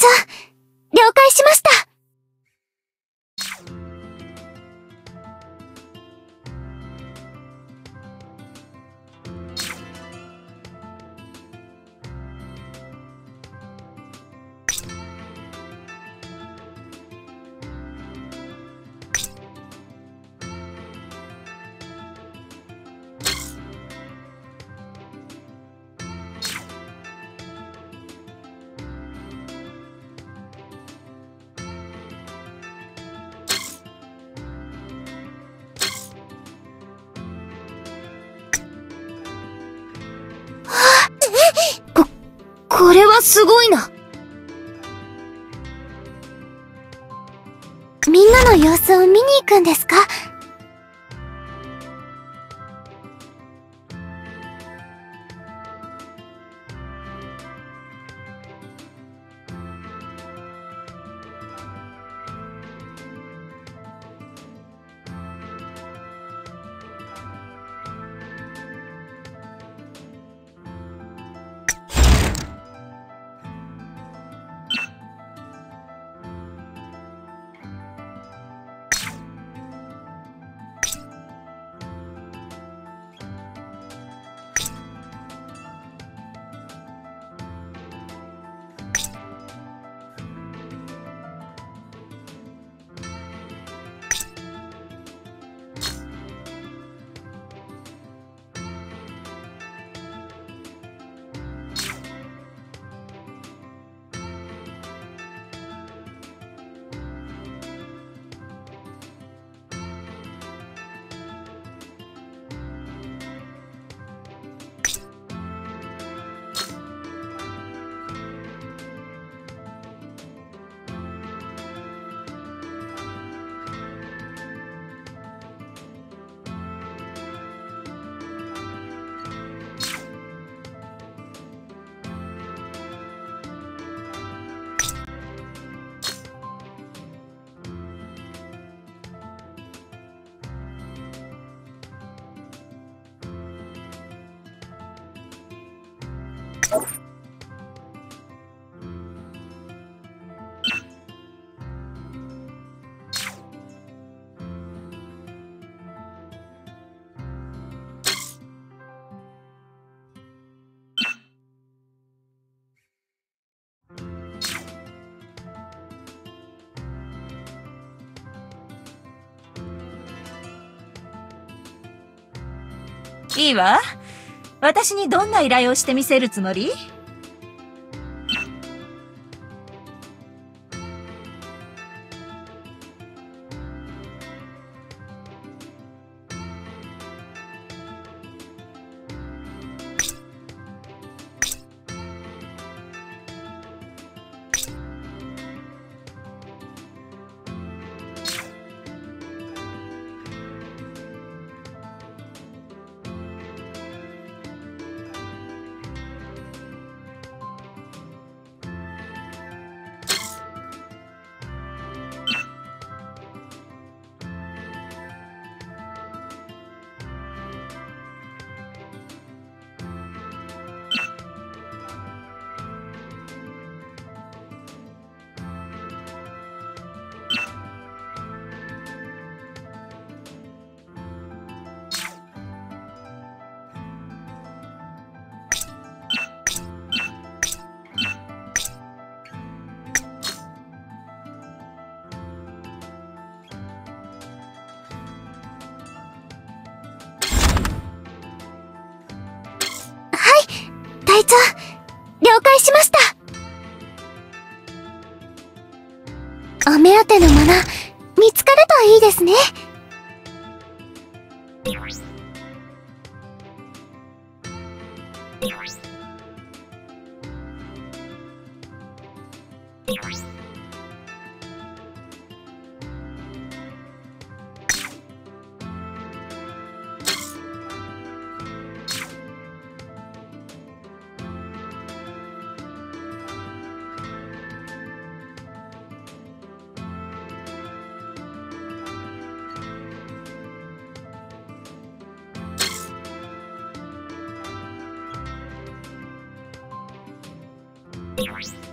長、了解しました。すごいな。みんなの様子を見に行くんですか？いいわ。私にどんな依頼をしてみせるつもり？お目当てのもの、見つかるといいですね。Cheers.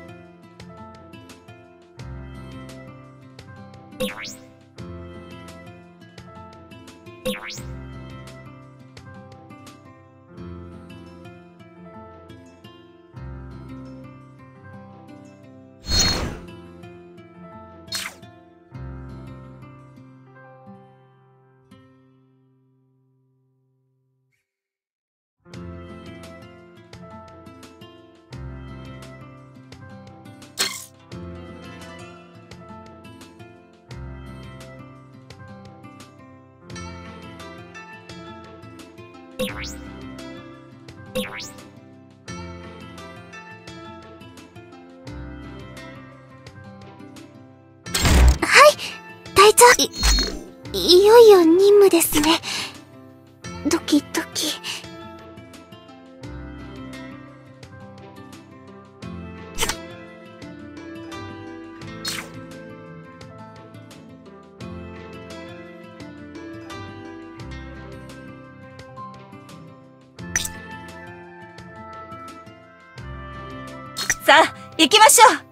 はい隊長い、いよいよ任務ですね。ドキドさあ、行きましょう。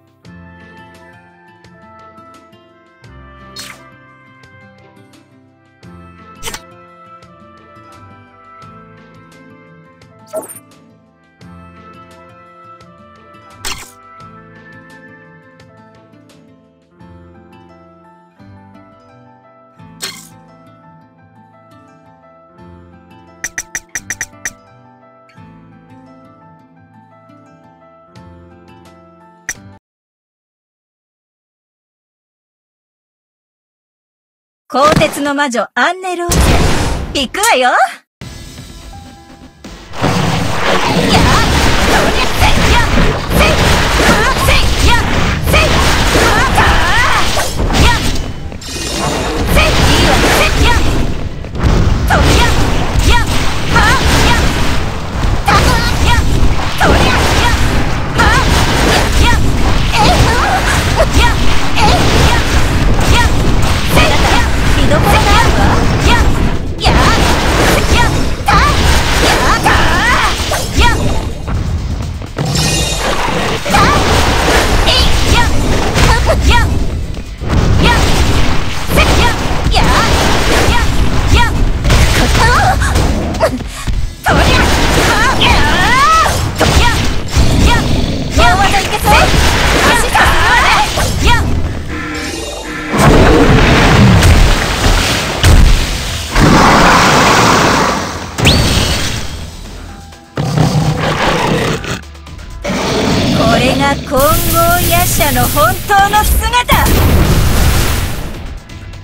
鋼鉄の魔女アンネローゼ。行くわよ金剛夜叉の本当の姿。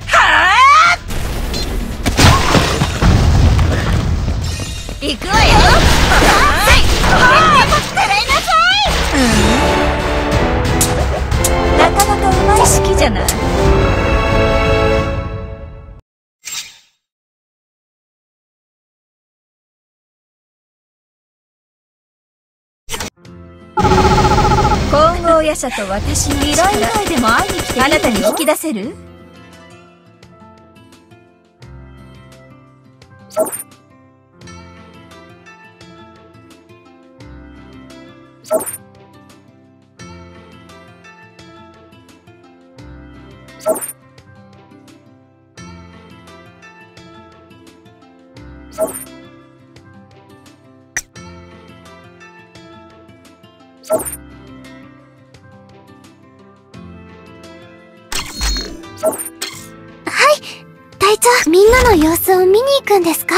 はあ行くわよ！なさい！なかなかうまい！式じゃない！金剛夜叉と私の依頼以外でも会いに来てあなたに引き出せる？ゃみんなの様子を見に行くんですか？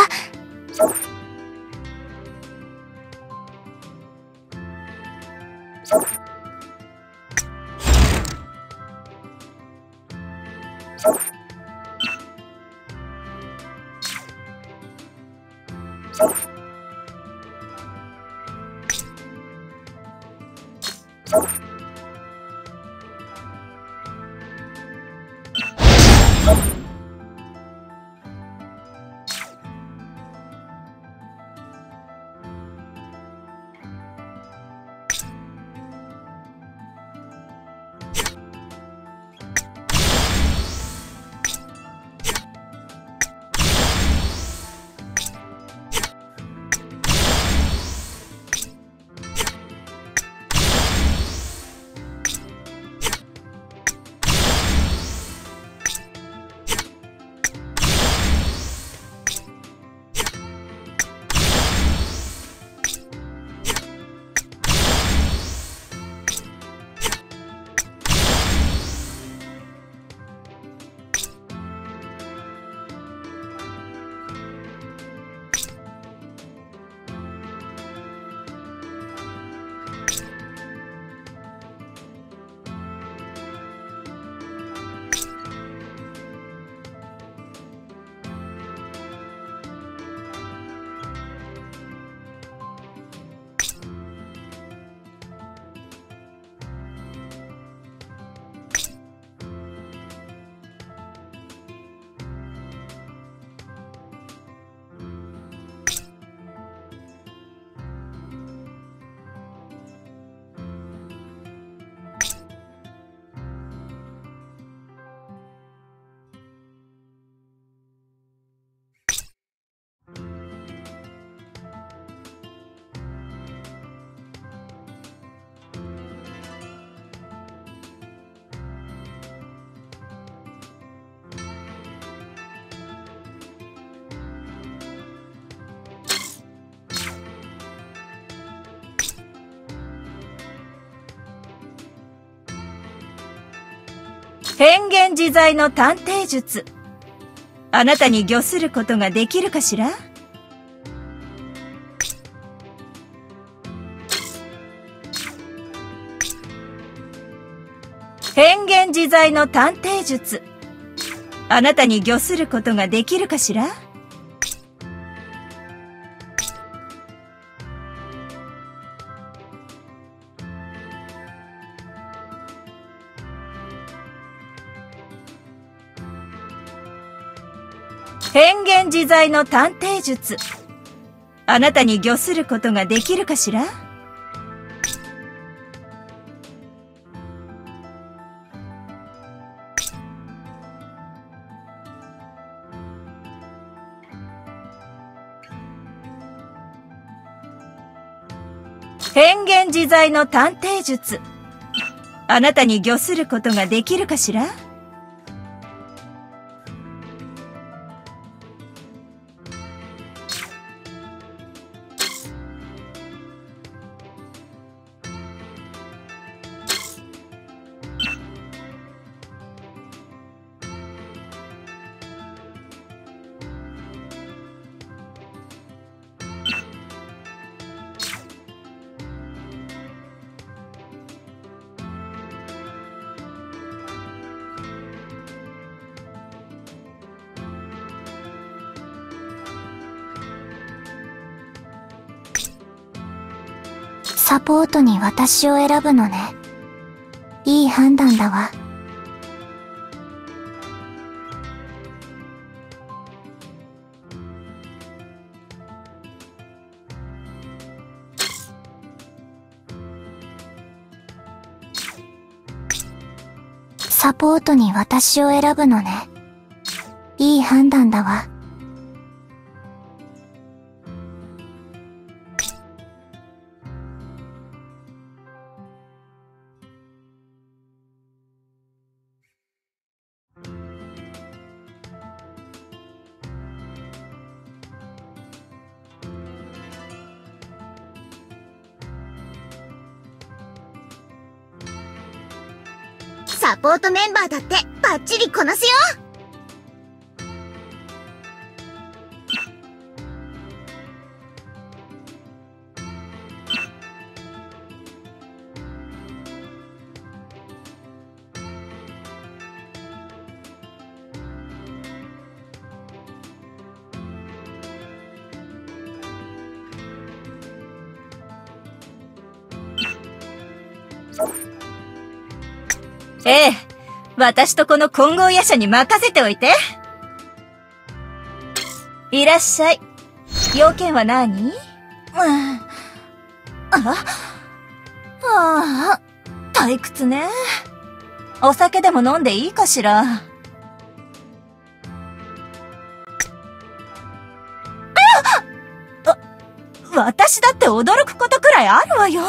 変幻自在の探偵術。あなたに御することができるかしら？変幻自在の探偵術。あなたに御することができるかしら？自在の探偵術。あなたに御することができるかしら？変幻自在の探偵術。あなたに御することができるかしら？サポートに私を選ぶのね。いい判断だわ。サポートに私を選ぶのね。いい判断だわ。サポートメンバーだってバッチリこなすよ。ええ。私とこの混合夜叉に任せておいて。いらっしゃい。要件は何？うん。あ？ああ、退屈ね。お酒でも飲んでいいかしら？あ私だって驚くことくらいあるわよ。